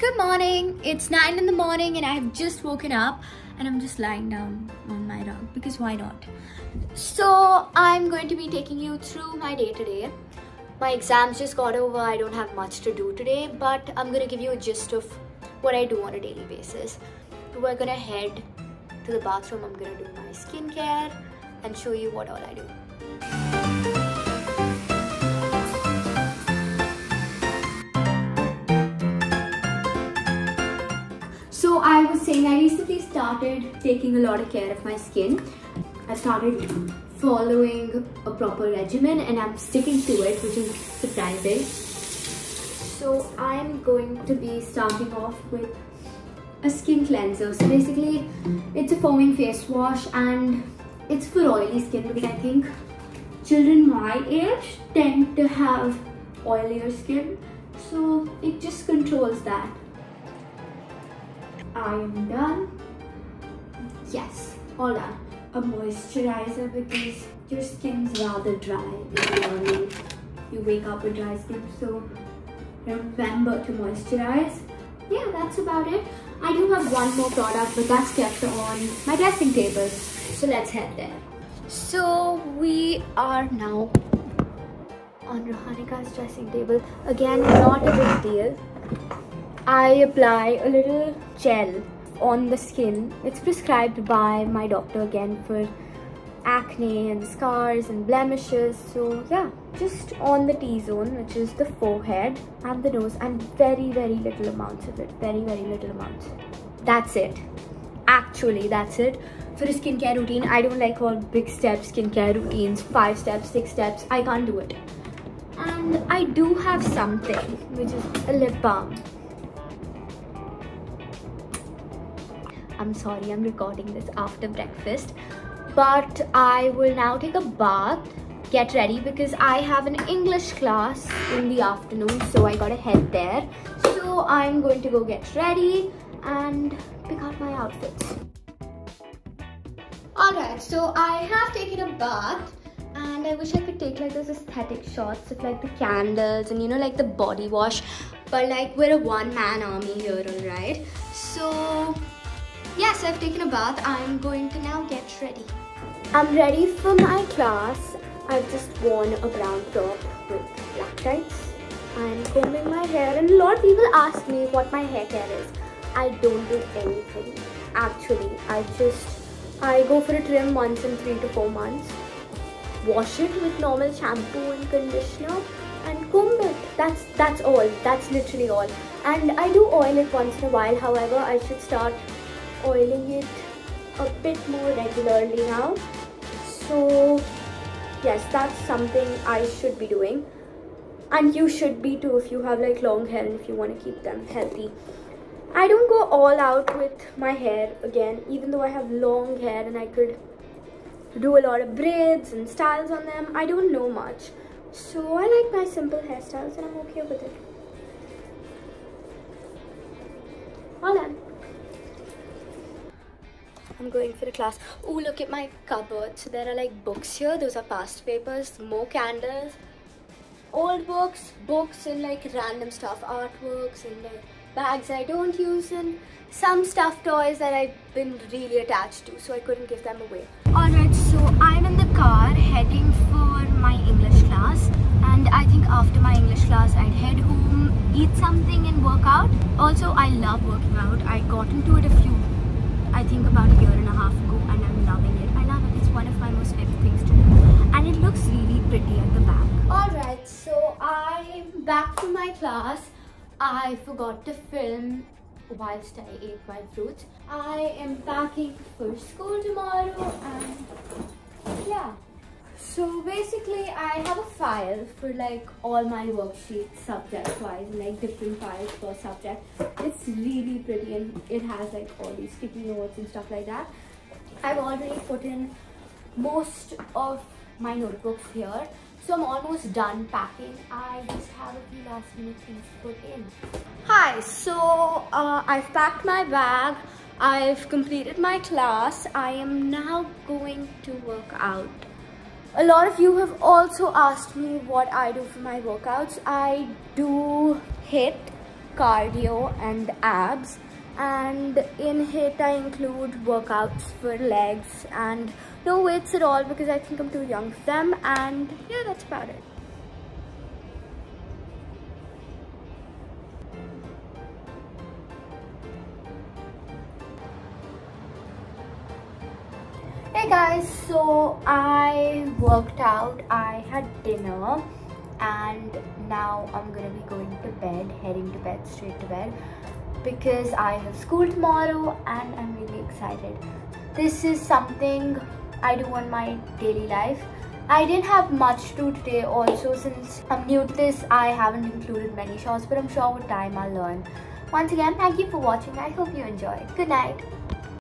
Good morning. It's 9 in the morning and I've just woken up and I'm just lying down on my rug because why not? So I'm going to be taking you through my day today. My exams just got over. I don't have much to do today, but I'm going to give you a gist of what I do on a daily basis. We're going to head to the bathroom. I'm going to do my skincare and show you what all I do. So I was saying I recently started taking a lot of care of my skin. I started following a proper regimen and I'm sticking to it which is surprising. So I'm going to be starting off with a skin cleanser. So basically it's a foaming face wash and it's for oily skin because I think children my age tend to have oilier skin. So it just controls that. I am done. Yes, all done. A moisturizer because your skin's rather dry in the morning. You wake up with dry skin, so remember to moisturize. Yeah, that's about it. I do have one more product, but that's kept on my dressing table. So let's head there. So we are now on Ruhaanika's dressing table. Again, not a big deal. I apply a little gel on the skin. It's prescribed by my doctor again for acne and scars and blemishes. So yeah, just on the T-zone, which is the forehead and the nose and very, very little amounts of it. Very, very little amounts. That's it. Actually, that's it. For a skincare routine, I don't like all big steps skincare routines, five steps, six steps. I can't do it. And I do have something, which is a lip balm. I'm sorry, I'm recording this after breakfast. But I will now take a bath, get ready because I have an English class in the afternoon, so I gotta head there. So I'm going to go get ready and pick out my outfits. Alright, so I have taken a bath and I wish I could take like those aesthetic shots of like the candles and you know like the body wash but like we're a one-man army here alright so Yes, I've taken a bath. I'm going to now get ready. I'm ready for my class. I've just worn a brown top with black tights. I'm combing my hair and a lot of people ask me what my hair care is. I don't do anything. Actually, I just, I go for a trim once in three to four months. Wash it with normal shampoo and conditioner and comb it. That's, that's all. That's literally all. And I do oil it once in a while. However, I should start oiling it a bit more regularly now. So yes that's something I should be doing. And you should be too if you have like long hair and if you want to keep them healthy. I don't go all out with my hair again even though I have long hair and I could do a lot of braids and styles on them. I don't know much. So I like my simple hairstyles and I'm okay with it. All done I'm going for a class. Oh, look at my cupboard. So there are like books here. Those are past papers, more candles, old books, books and like random stuff, artworks and bags I don't use and some stuffed toys that I've been really attached to so I couldn't give them away. Alright, so I'm in the car heading for my English class and I think after my English class I'd head home, eat something and work out. Also, I love working out. I got into it a few I think about a year and a half ago and I'm loving it. I love it. It's one of my most favorite things to do. And it looks really pretty at the back. Alright, so I'm back from my class. I forgot to film whilst I ate my fruits. I am packing for school tomorrow and. So basically I have a file for like all my worksheets subject wise like different files per subject. It's really pretty and it has like all these sticky notes and stuff like that. I've already put in most of my notebooks here. So I'm almost done packing. I just have a few last minute things to put in. Hi, so uh, I've packed my bag. I've completed my class. I am now going to work out a lot of you have also asked me what I do for my workouts. I do HIIT, cardio and abs and in HIIT I include workouts for legs and no weights at all because I think I'm too young for them and yeah that's about it. Hey guys, so I worked out, I had dinner and now I'm gonna be going to bed, heading to bed, straight to bed because I have school tomorrow and I'm really excited. This is something I do on my daily life. I didn't have much to today also since I'm new to this I haven't included many shots but I'm sure with time I'll learn. Once again thank you for watching I hope you enjoyed. Good night.